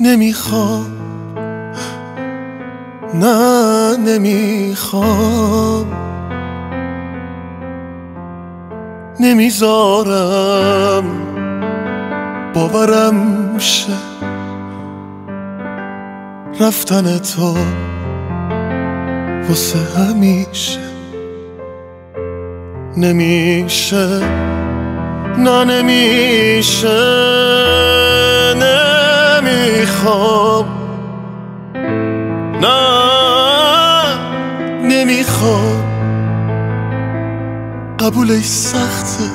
نمی‌خوام. نه نمی‌خوام. نمی‌ذارم. باورم شه. رفتن تو واسه همیشه نمیشه. نه نمیشه. نمی‌خوام. قبولش سخته.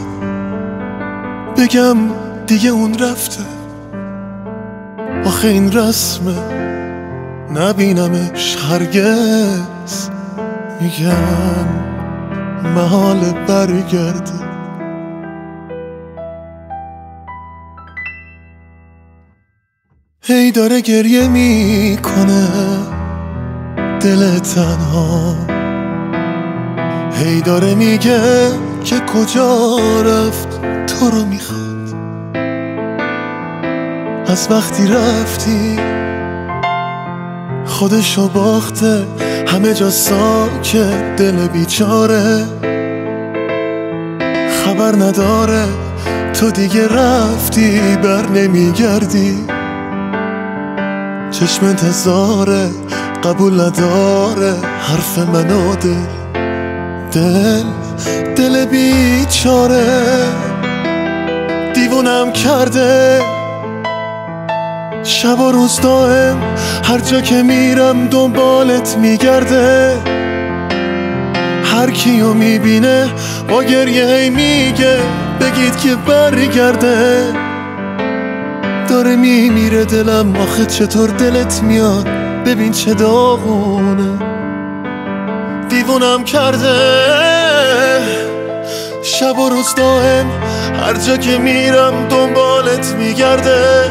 بگم دیگه اون رفته. آخه این رسمه. نبینمش هرگز. میگن محال برگرده. هی داره گریه می‌کنه. دل تنها. هی داره میگه که کجا رفت؟ تو رو می‌خواد. از وقتی رفتی خودشو باخته همه جا ساکت دل بیچاره. خبر نداره تو دیگه رفتی بر نمیگردی. چشم انتظاره قبول نداره حرف منو دل. دل دل بیچاره دیوونم کرده. شب و روز دائم هر جا که میرم دنبالت میگرده. هر کیو می‌بینه با گریه هی میگه بگید که برگرده. داره میمیره دلم آخه چطور دلت میاد؟ ببین چه داغونه. دیوونم کرده. شب و روز دائم هر جا که میرم دنبالت میگرده.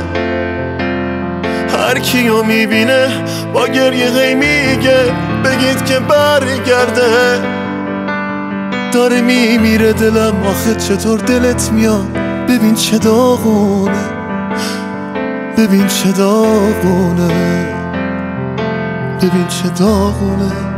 هر کیو می‌بینه با گریه هی میگه بگید که برگرده. داره میمیره دلم آخه چطور دلت میاد؟ ببین چه داغونه. ببین چه داغونه. ببین چه داغونه.